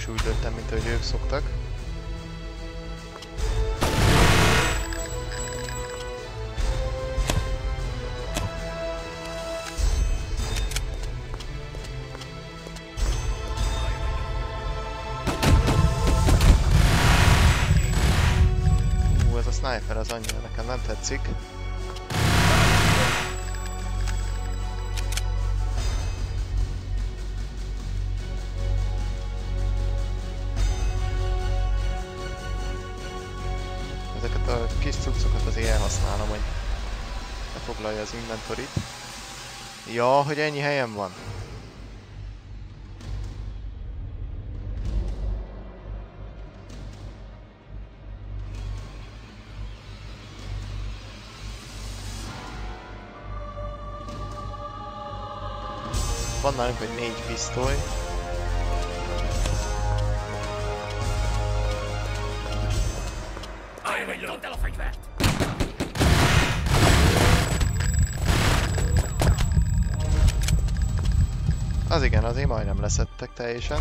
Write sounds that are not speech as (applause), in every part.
is úgy lőttem, mint ahogy ők szoktak. Ú, ez a sniper az annyira nekem nem tetszik. Lefoglalja az inventorit. Ja, hogy ennyi helyem van. Van nálunk egy négy pisztoly. Állj lőd el a fegyvert! Az igen, azért majdnem leszettek teljesen.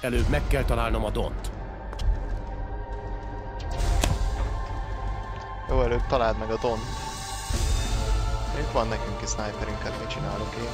Előbb meg kell találnom a dont. Jó, előbb találd meg a Don. Itt van nekünk egy sniperünk, hát mit csinálok én?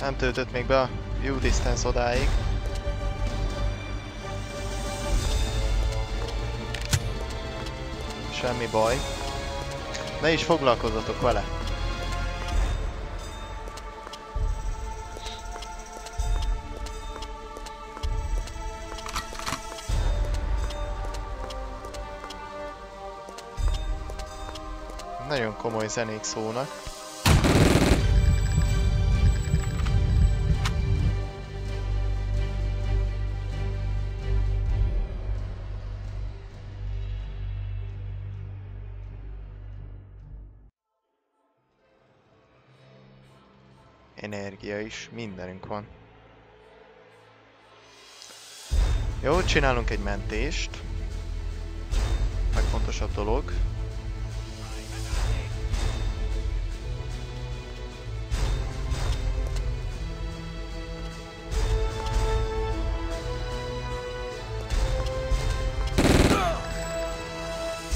Nem töltött még be a View Distance odáig. Semmi baj. Ne is foglalkozzatok vele. Nagyon komoly zenék szólnak. Energia is, mindenünk van. Jó, csinálunk egy mentést. Legfontosabb dolog.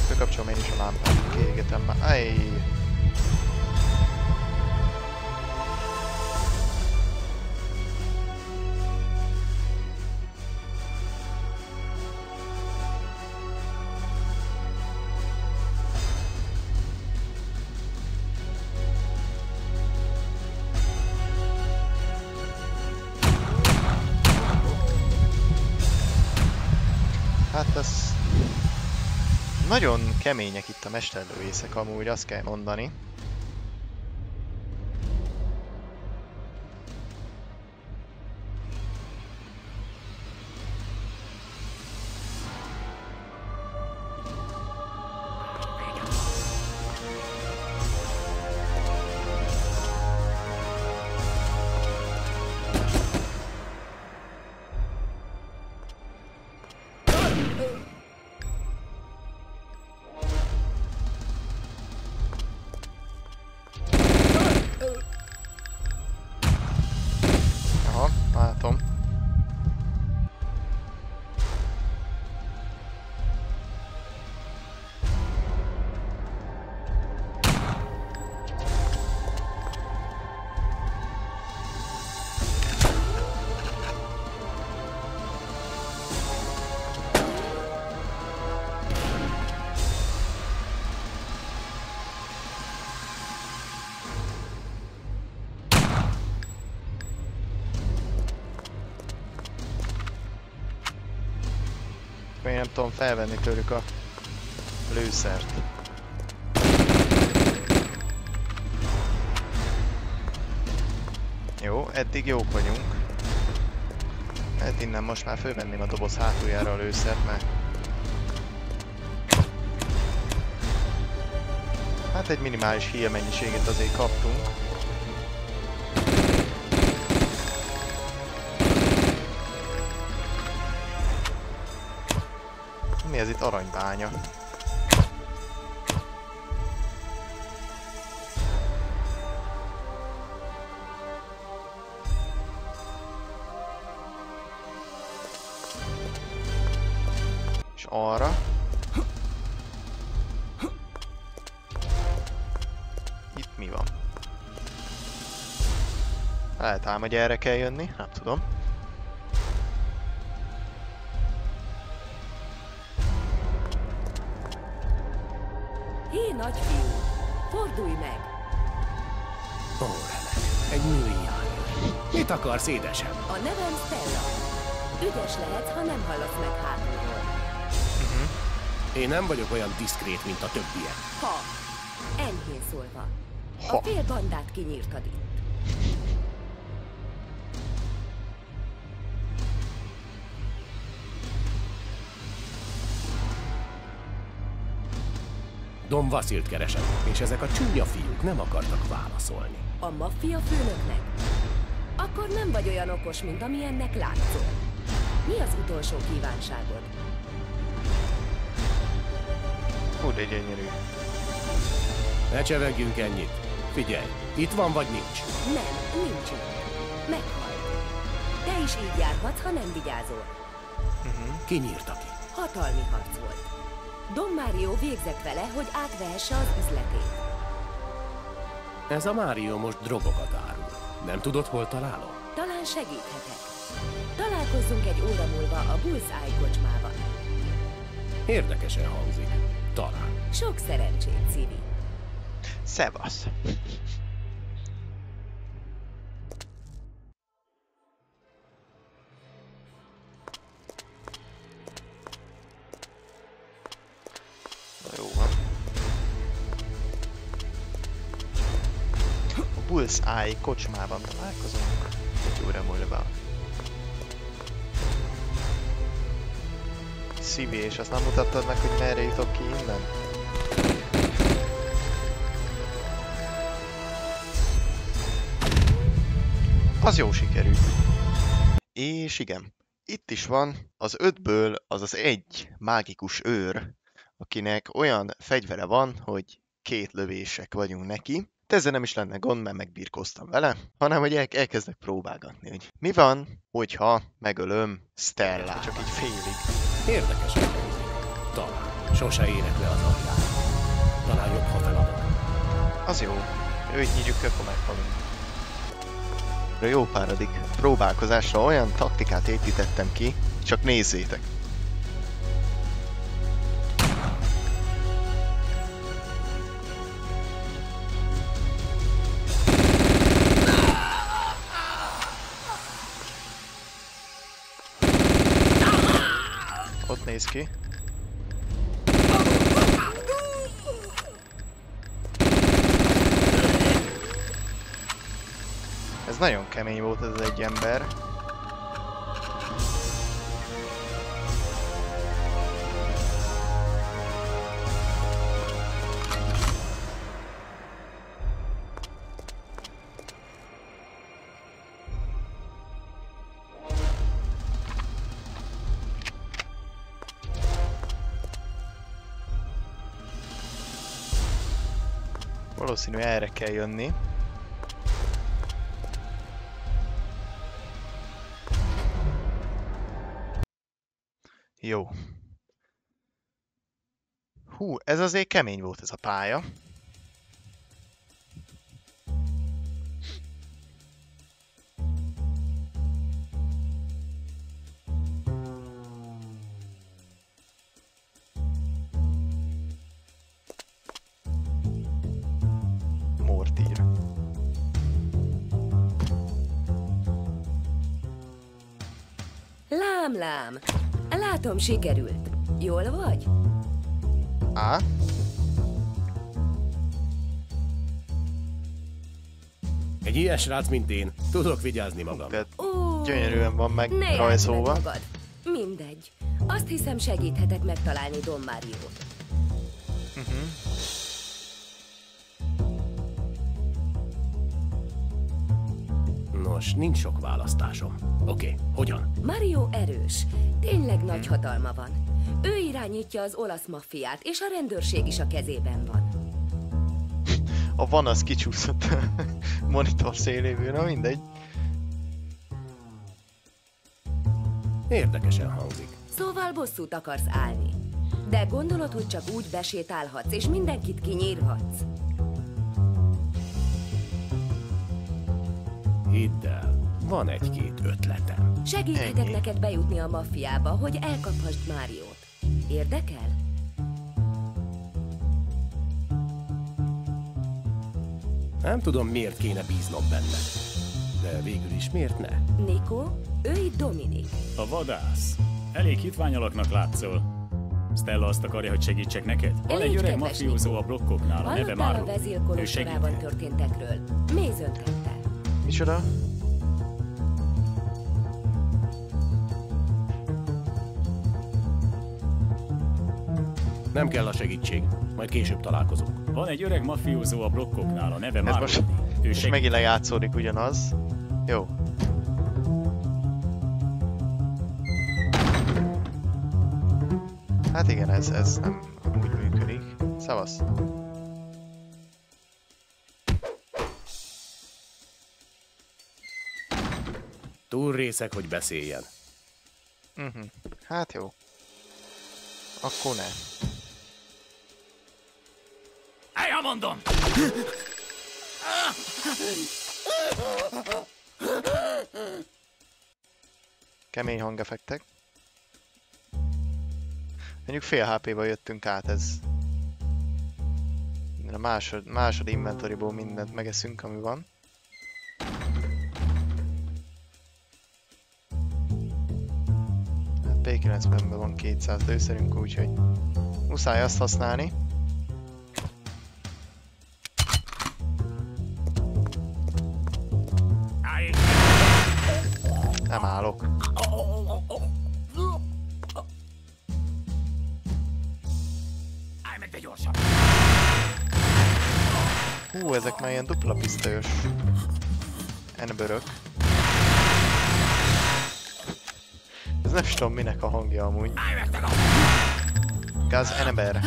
Bekapcsolom én is a lámpát, kiégetem már. Nagyon kemények itt a mesterlőészek amúgy, azt kell mondani. Még nem tudom felvenni tőlük a lőszert. Jó, eddig jók vagyunk. Hát innen most már fölvenném a doboz hátuljára a lőszert, mert... Hát egy minimális hír mennyiséget azért kaptunk. Ez itt aranybánya? És arra. Itt mi van? Lehet ám, hogy erre kell jönni, nem tudom. Fordulj meg! Ó, remek. Egy női járő. Mit akarsz, édesem? A nevem Stella. Ügyes lehetsz, ha nem hallasz meg hátulról. Én nem vagyok olyan diszkrét, mint a többiek. Ha. Enyhén szólva. Ha. A fél bandát kinyírtad itt. Don Vasilt keresem, és ezek a csúnya fiúk nem akartak válaszolni. A maffia főnöknek? Akkor nem vagy olyan okos, mint amilyennek látszol. Mi az utolsó kívánságod? Hú, de gyönyörű. Ne csevegjünk ennyit. Figyelj, itt van vagy nincs. Nem, nincs itt. Meghalt. Te is így járhatsz, ha nem vigyázol. Ki nyírta ki? Hatalmi harc volt. Don Mario végzett vele, hogy átvehesse az üzletét. Ez a Mário most drogokat árul. Nem tudod, hol találom? Talán segíthetek. Találkozzunk egy óra múlva a Bullseye kocsmában. Érdekesen hangzik. Talán. Sok szerencsét, Civi. Szevasz. Bullseye kocsmában találkozunk. Egy óra múlva. Szivi, és azt nem mutattad meg, hogy merre jutok ki innen? Az jó sikerült. És igen, itt is van az ötből az az egy mágikus őr, akinek olyan fegyvere van, hogy két lövések vagyunk neki. De ezzel nem is lenne gond, mert megbírkoztam vele, hanem hogy el- elkezdek próbálgatni, hogy mi van, hogyha megölöm Stella, csak így félig. Hangzik. Talán. Sose érek le az alján. Talán jobb, ha feladom. Az jó, őt nyírjuk, akkor meghalunk. Jó páradik próbálkozásra olyan taktikát építettem ki, csak nézzétek. Néz ki. Ez nagyon kemény volt ez az egy ember. Valószínű erre kell jönni. Jó. Hú, ez azért kemény volt ez a pálya. Látom, sikerült. Jól vagy? Á, Egy ilyen srác, mint én, tudok vigyázni magam. Ó, gyönyörűen van meg ne rajzolva. meg magad. Mindegy. Azt hiszem segíthetek megtalálni Don Máriót. Uh-huh. Nos, nincs sok választásom. Oké, okay, hogyan? Mario erős. Tényleg nagy hatalma van. Ő irányítja az olasz maffiát, és a rendőrség is a kezében van. (laughs) A van az kicsúszott a (laughs) monitor széléből, na mindegy. Érdekesen hangzik. Szóval bosszút akarsz állni. De gondolod, hogy csak úgy besétálhatsz, és mindenkit kinyírhatsz? Hidd el, van egy-két ötletem. Segíthetek Ennyi. neked bejutni a maffiába, hogy elkaphasd Máriót. Érdekel? Nem tudom, miért kéne bíznom benne. De végül is miért ne? Nico, ő itt Dominik. A vadász. Elég hitvány alaknak látszol. Stella azt akarja, hogy segítsek neked? Van egy öreg mafiózó a blokkoknál, a neve Hallottál a segíthet. történtekről. Mézön tette. Micsoda? Nem kell a segítség. Majd később találkozunk. Van egy öreg mafiózó a blokkoknál, a neve Ez Maru. most, Ő segít. megint lejátszódik ugyanaz. Jó. Hát igen, ez, ez nem úgy működik. Szavasz. Túl részek, hogy beszéljen. Uh-huh. Hát jó. Akkor ne. Elmondom! Kemény hangeffektek. Mondjuk fél HP-val jöttünk át, ez... A másod, másod inventoryból mindent megeszünk, ami van. Hát P90-ben van 200 lőszerünk, úgyhogy muszáj azt használni. Nem állok. Hú, ezek már ilyen dupla pisztolyos enbörök. Nem is tudom minek a hangja amúgy. Gaz Eneber.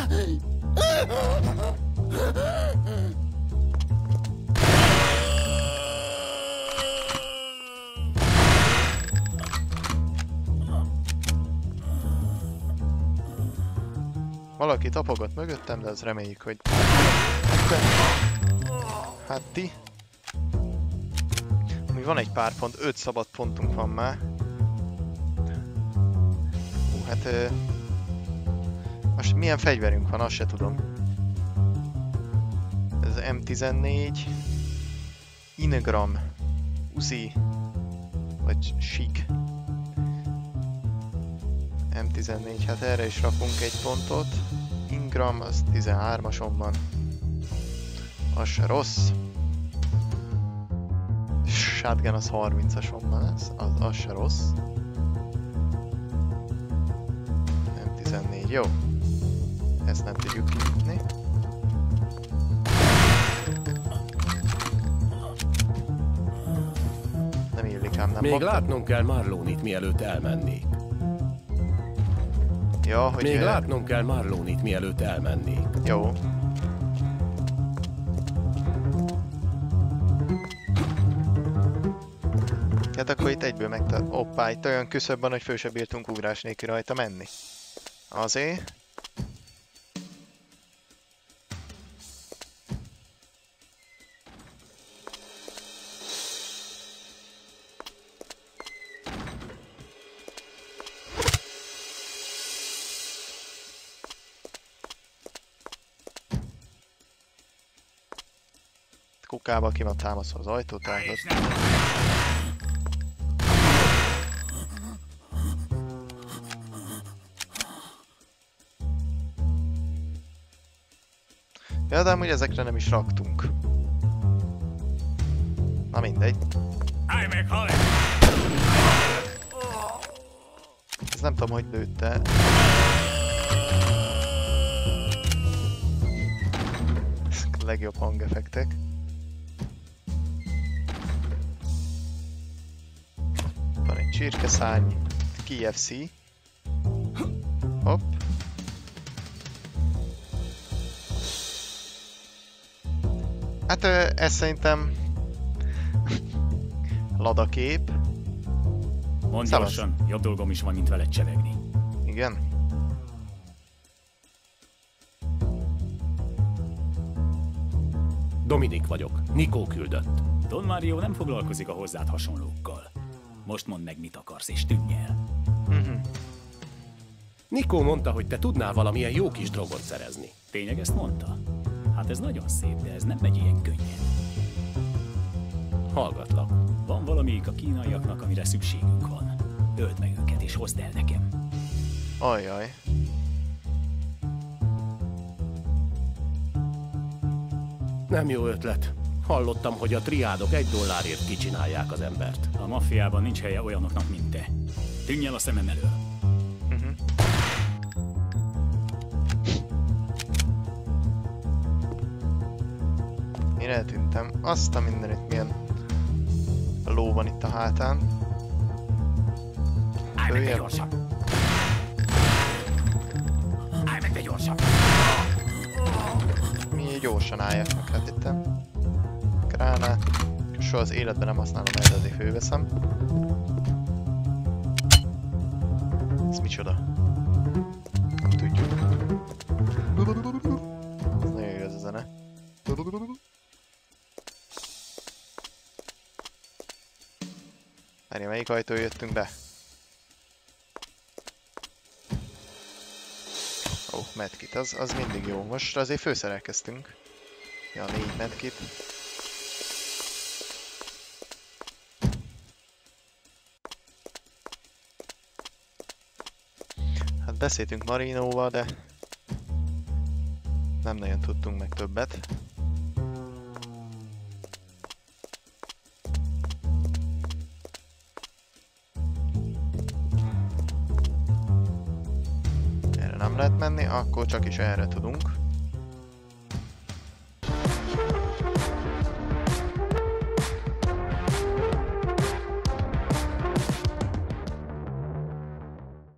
Valaki tapogott mögöttem, de az reméljük, hogy... Hát ti? Úgy van egy pár pont, 5 szabad pontunk van már. Hát... Ö... Most milyen fegyverünk van, azt se tudom. Ez M14. Ingram. Uzi. Vagy Sig. M14, hát erre is rakunk egy pontot. Ingram, az 13-ason van. Az se rossz. Shotgun az 30-ason van, az, az, az se rossz. Jó. Ezt nem tudjuk kinyitni. Nem illik ám, nem Még fogtam. látnom kell Marlónit, mielőtt elmennék. Ja, hogy... Még ö, látnom kell Marlónit, mielőtt elmennék. Jó. Hát akkor itt egyből megta... Hoppá, itt olyan küszöbb van, hogy föl se bírtunk ugrás nélkül rajta menni. Azért. Kukába ki van támaszva az ajtó, de amúgy ezekre nem is raktunk. Na mindegy. Ez nem tudom, hogy lőtte. Ezek a legjobb hangeffektek. Van egy csirkeszárny, KFC. Hát ez szerintem (laughs) ladakép. Mondd gyorsan, jobb dolgom is van, mint veled csevegni. Igen. Dominik vagyok. Nikó küldött. Don Mario nem foglalkozik a hozzád hasonlókkal. Most mondd meg, mit akarsz, és tűnj el. Mhm. Nikó mondta, hogy te tudnál valamilyen jó kis drogot szerezni. Tényleg ezt mondta? Hát ez nagyon szép, de ez nem megy ilyen könnyen. Hallgatlak. Van valamelyik a kínaiaknak, amire szükségünk van. Öld meg őket, és hozd el nekem. Ajjaj. Nem jó ötlet. Hallottam, hogy a triádok egy dollárért kicsinálják az embert. A maffiában nincs helye olyanoknak, mint te. Tűnj el a szemem elől. Eltűntem. Azt a mindenit milyen ló van itt a hátán. Állj meg gyorsan! Állj meg! Mi gyorsan álljak meg, hát itt gránát. Soha az életben nem használom de azért főveszem. Ez micsoda? Melyik ajtó jöttünk be? Ó, oh, medkit, az, az mindig jó. Most azért főszerelkeztünk. Ja, négy medkit. Hát beszéltünk Marinóval, de nem nagyon tudtunk meg többet. Menni, akkor csak is erre tudunk.